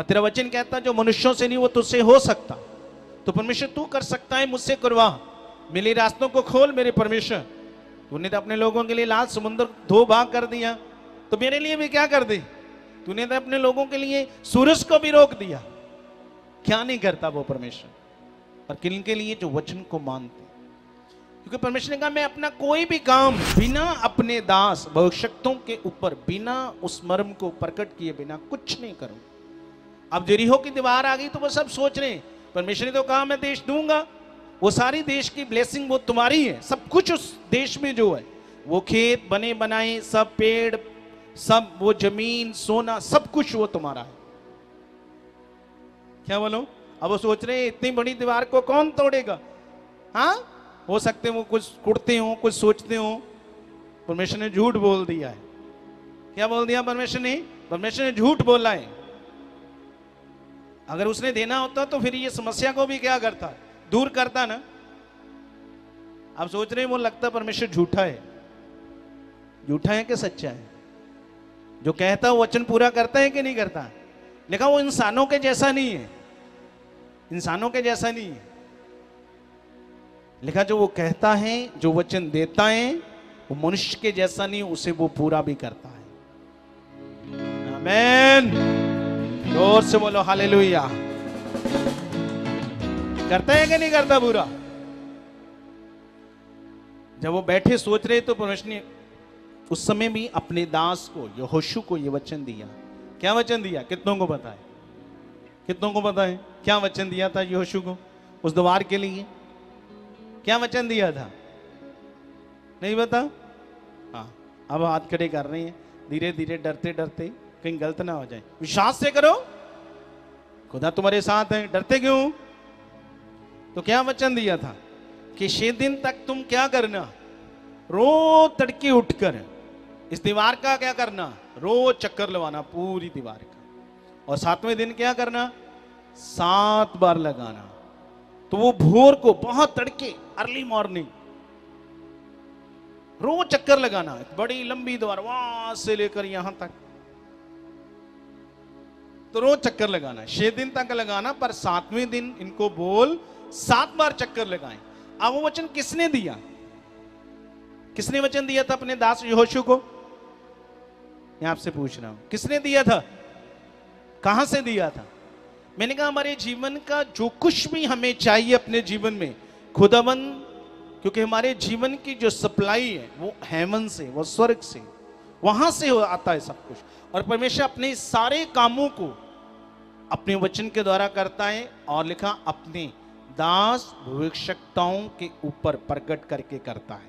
पर तेरा वचन कहता जो मनुष्यों से नहीं, वो तुझसे हो सकता। तो परमेश्वर, तू कर सकता है, मुझसे करवा। मेरे रास्तों को खोल मेरे परमेश्वर। तूने तो अपने लोगों के लिए लाल समुद्र दो भाग कर दिया। तो मेरे लिए भी क्या कर दी? तूने तो अपने लोगों के लिए सूरज को भी रोक दिया। क्या नहीं करता वो परमेश्वर? और किन के लिए? जो वचन को मानते। क्योंकि परमेश्वर ने कहा, मैं अपना कोई भी काम बिना अपने दास भविष्यतों के ऊपर, बिना उस मर्म को प्रकट किए बिना कुछ नहीं करूँ अब जरीहो की दीवार आ गई तो वो सब सोच रहे हैं। परमेश्वर ने तो कहा, मैं देश दूँगा। वो सारी देश की ब्लेसिंग वो तुम्हारी है। सब कुछ उस देश में जो है, वो खेत बने बनाए, सब पेड़, सब वो ज़मीन, सोना, सब कुछ वो तुम्हारा है। क्या बोलो? अब वो सोच रहे हैं, इतनी बड़ी दीवार को कौन तोड़ेगा? हाँ? हो सकते वो कुछ कुड़ते हो, कुछ सोचते हो। परमेश्वर ने झूठ बोल दिया है। क्या बोल दिया परमेश्वर ने? परमेश्वर ने झूठ बोला है। अगर उसने देना होता तो फिर ये समस्या को भी क्या करता? दूर करता ना? आप सोच रहे हैं, वो लगता परमेश्वर झूठा है। झूठा है कि सच्चा है? जो कहता वो वचन पूरा करता है कि नहीं करता? लिखा, वो इंसानों के जैसा नहीं है। इंसानों के जैसा नहीं है। लिखा, जो वो कहता है, जो वचन देता है, वो मनुष्य के जैसा नहीं, उसे वो पूरा भी करता है। ज़ोर से बोलो, हालेलुया। करता है कि नहीं करता पूरा जब वो बैठे, सोच रहे तो परमेश्वर ने उस समय भी अपने दास को, यहोशु को ये वचन दिया। क्या वचन दिया? कितनों को पता है? कितनों को पता है? क्या वचन दिया था यहोशु को? उस द्वार के लिए? क्या वचन दिया था? नहीं बता हाँ अब हाथ खड़े कर रहे हैं। धीरे धीरे डरते डरते कहीं गलत ना हो जाए। विश्वास से करो। खुदा तुम्हारे साथ है, डरते क्यों? तो क्या वचन दिया था कि छह दिन तक तुम क्या करना? रो तड़के उठकर इस दीवार का क्या करना? रोज चक्कर लगाना पूरी दीवार का। और सातवें दिन क्या करना? सात बार लगाना। तो वो भोर को बहुत तड़के अर्ली मॉर्निंग रोज चक्कर लगाना। बड़ी लंबी दीवार वहाँ से लेकर यहाँ तक। तो रोज चक्कर लगाना है। छह दिन तक लगाना, पर सातवें दिन इनको बोल सात बार चक्कर लगाएँ। अब वो वचन किसने दिया? किसने वचन दिया था अपने दास यहोशु को? मैं आपसे पूछ रहा हूँ, किसने दिया था? कहाँ से दिया था? मैंने कहा, हमारे जीवन का जो कुछ भी हमें चाहिए अपने जीवन में, खुदावन, क्योंकि हमारे जीवन की जो सप्लाई है, वो हेवन से, वो स्वर्ग से वहाँ से आता है सब कुछ। और परमेश्वर अपने सारे कामों को अपने वचन के द्वारा करता है और लिखा अपने दास भविष्यताओं के ऊपर प्रकट करके करता है।